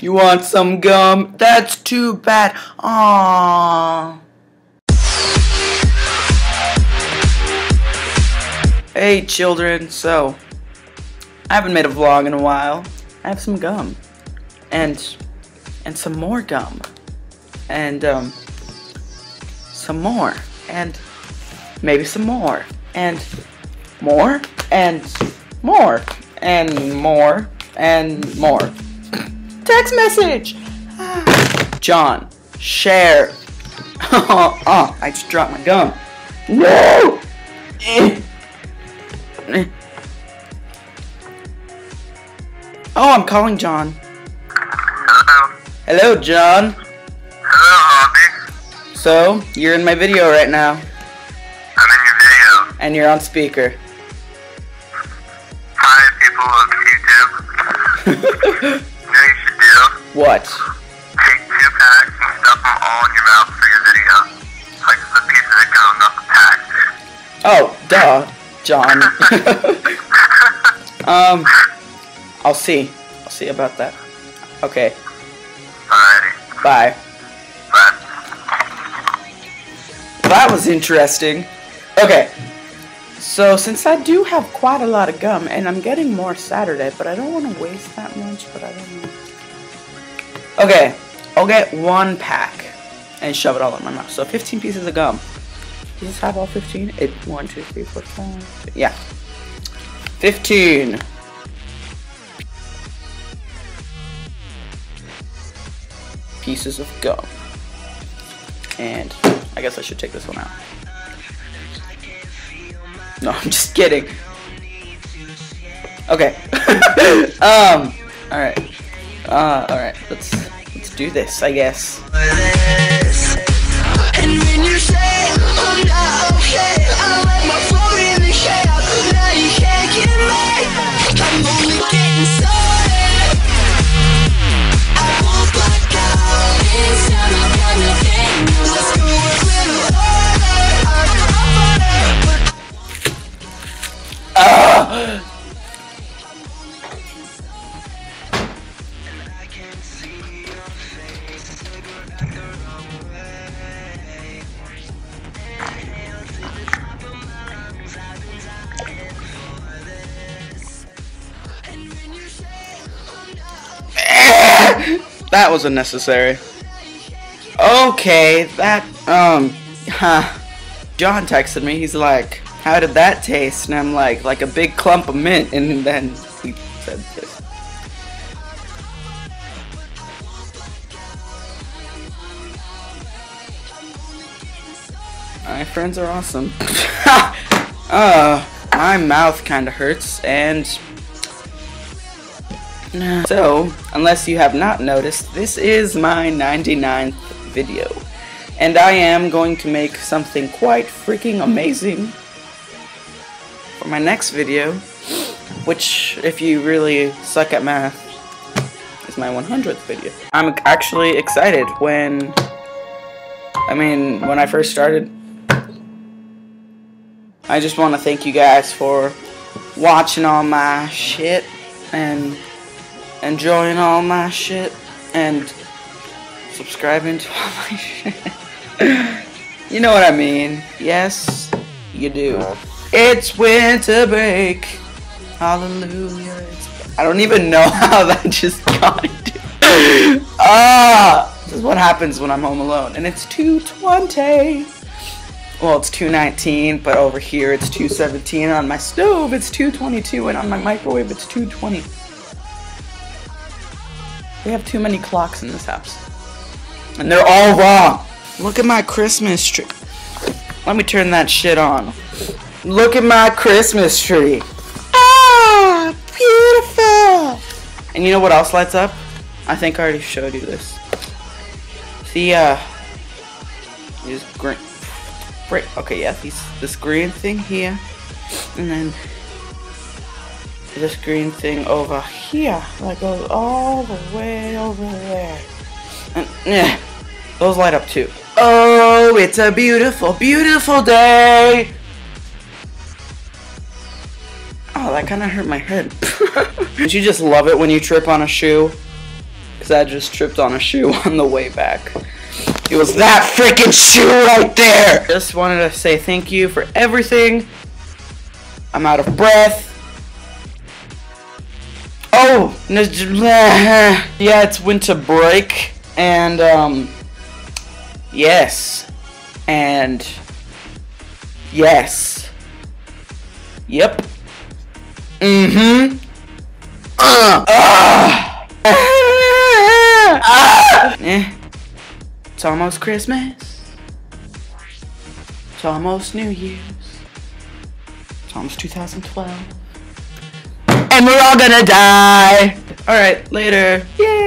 You want some gum? That's too bad. Aww. Hey children, so I haven't made a vlog in a while. I have some gum. And and some more gum. And um some more. And maybe some more. And more and more and more and more. Text message! John, share. oh, oh, I just dropped my gum. No! Oh, I'm calling John. Hello. Hello, John. Hello, Javi. So, you're in my video right now, I'm in your video. and you're on speaker. Hi, people of YouTube. What? Take two packs and stuff them all in your mouth for your video. Like the piece of the gum, not the pack. Oh, duh, John. um, I'll see. I'll see about that. Okay, Alrighty. bye. Bye. That was interesting. Okay. So since I do have quite a lot of gum, and I'm getting more Saturday, but I don't want to waste that much, but I don't know. Okay, I'll get one pack and shove it all in my mouth. So 15 pieces of gum. Does this have all 15? It, one, two, three, four, five, six, yeah. 15. Pieces of gum. And I guess I should take this one out. No, I'm just kidding. Okay. um. All right. Uh. All right. Let's let's do this. I guess. That was unnecessary. Okay, that um, huh. John texted me. He's like, "How did that taste?" And I'm like, "Like a big clump of mint." And then he said this. My friends are awesome. uh, my mouth kind of hurts, and so, unless you have not noticed, this is my 99th video. And I am going to make something quite freaking amazing for my next video, which, if you really suck at math, is my 100th video. I'm actually excited when, I mean, when I first started, I just want to thank you guys for watching all my shit and enjoying all my shit and subscribing to all my shit. you know what I mean. Yes, you do. It's winter break. Hallelujah. It's, I don't even know how that just got. Ah, this is what happens when I'm home alone. And it's 220. Well, it's 219, but over here it's 217. On my stove, it's 222, and on my microwave, it's 220. We have too many clocks in this house. And they're all wrong. Look at my Christmas tree. Let me turn that shit on. Look at my Christmas tree. Ah, beautiful. And you know what else lights up? I think I already showed you this. See, uh, these green. Right, okay, yeah, these, this green thing here. And then this green thing over here that goes all the way over there. And yeah, those light up too. Oh, it's a beautiful, beautiful day. Oh, that kind of hurt my head. Don't you just love it when you trip on a shoe? because I just tripped on a shoe on the way back. It was that freaking shoe right there! Just wanted to say thank you for everything. I'm out of breath. Oh, yeah, it's winter break, and um, yes, and yes, yep, mm-hmm. Uh. Eh. It's almost Christmas. It's almost New Year's. It's almost 2012. And we're all gonna die. Alright, later. Yay.